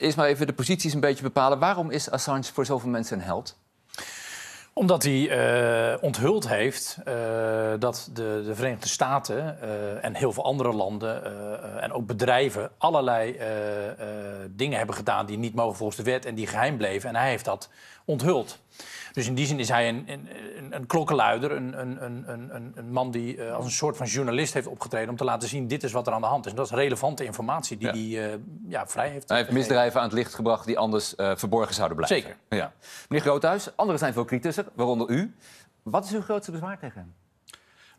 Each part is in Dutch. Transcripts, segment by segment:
eerst maar even de posities een beetje bepalen. Waarom is Assange voor zoveel mensen een held? Omdat hij uh, onthuld heeft uh, dat de, de, Verenigde Staten uh, en heel veel andere landen en ook bedrijven allerlei dingen hebben gedaan die niet mogen volgens de wet en die geheim bleven. En hij heeft dat onthuld. Dus in die zin is hij een, een, een klokkenluider, een, een, een, een man die als een soort van journalist heeft opgetreden om te laten zien dit is wat er aan de hand is. En dat is relevante informatie die hij uh, ja, vrij heeft. Hij heeft misdrijven aan het licht gebracht die anders uh, verborgen zouden blijven. Zeker. Ja. Meneer Groothuis, anderen zijn veel waaronder u. Wat is uw grootste bezwaar tegen hem?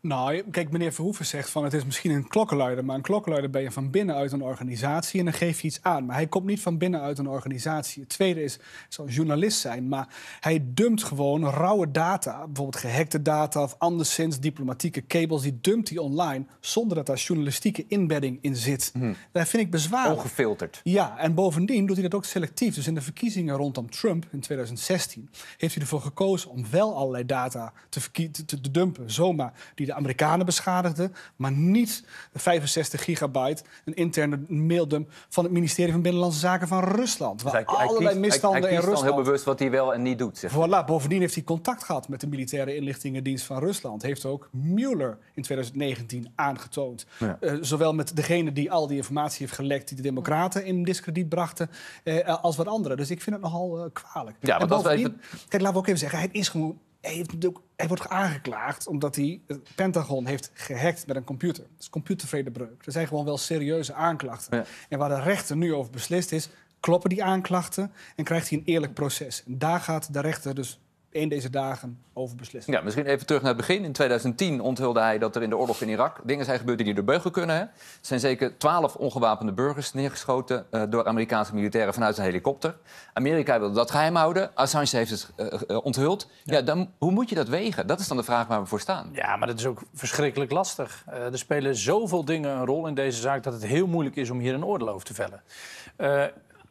Nou, kijk, meneer Verhoeven zegt van het is misschien een klokkenluider, maar een klokkenluider ben je van binnenuit een organisatie en dan geef je iets aan. Maar hij komt niet van binnenuit een organisatie. Het tweede is, zal journalist zijn, maar hij dumpt gewoon rauwe data, bijvoorbeeld gehackte data of anderszins diplomatieke cables, die dumpt hij online zonder dat daar journalistieke inbedding in zit. Hmm. Dat vind ik bezwaarlijk. Ongefilterd. Ja, en bovendien doet hij dat ook selectief. Dus in de verkiezingen rondom Trump in 2016 heeft hij ervoor gekozen om wel allerlei data te, te, te dumpen, zomaar die de Amerikanen beschadigden, maar niet 65 gigabyte, een interne maildump van het ministerie van Binnenlandse Zaken van Rusland. Waar dus hij, allerlei misstanden hij, hij in Rusland. heel bewust wat hij wel en niet doet. Zeg. Voilà, bovendien heeft hij contact gehad met de militaire inlichtingendienst van Rusland. Heeft ook Mueller in 2019 aangetoond. Uh, zowel met degene die al die informatie heeft gelekt, die de Democraten in discrediet brachten, uh, als wat anderen. Dus ik vind het nogal uh, kwalijk. Ja, en bovendien, even... kijk, laten we ook even zeggen, hij is gewoon hij, heeft hij wordt aangeklaagd omdat hij het Pentagon heeft gehackt met een computer. Dat is computervredebreuk. Er zijn gewoon wel serieuze aanklachten. En waar de rechter nu over beslist is, kloppen die aanklachten en krijgt hij een eerlijk proces. En daar gaat de rechter dus in deze dagen over beslissen. Ja, misschien even terug naar het begin. In 2010 onthulde hij dat er in de oorlog in Irak dingen zijn gebeurd die er beugel kunnen. Hè? Er zijn zeker twaalf ongewapende burgers neergeschoten uh, door Amerikaanse militairen vanuit een helikopter. Amerika wilde dat geheim houden. Assange heeft het uh, onthuld. Ja. ja. dan, hoe moet je dat wegen? Dat is dan de vraag waar we voor staan. Ja, maar dat is ook verschrikkelijk lastig. Uh, er spelen zoveel dingen een rol in deze zaak dat het heel moeilijk is om hier een oordeel over te vellen.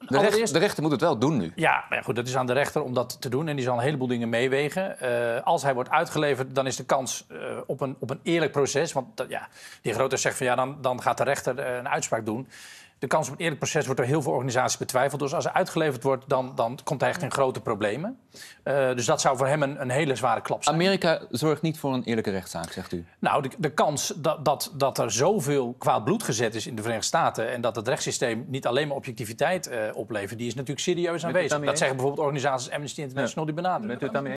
De, rechter, de, rechter moet het wel doen nu. Ja, maar goed, dat is aan de rechter om dat te doen. En die zal een heleboel dingen meewegen. Uh, als hij wordt uitgeleverd, dan is de kans uh, op, een, op een eerlijk proces. Want ja, die grote zegt van ja, dan, dan gaat de rechter een uitspraak doen de kans op een eerlijk proces wordt door heel veel organisaties betwijfeld. Dus als hij uitgeleverd wordt, dan, dan komt hij echt in grote problemen. Uh, dus dat zou voor hem een, een, hele zware klap zijn. Amerika zorgt niet voor een eerlijke rechtszaak, zegt u? Nou, de, de kans dat, dat, dat er zoveel kwaad bloed gezet is in de Verenigde Staten... en dat het rechtssysteem niet alleen maar objectiviteit uh, oplevert... die is natuurlijk serieus aanwezig. Dat zeggen bijvoorbeeld organisaties Amnesty International, ja. die benaderen.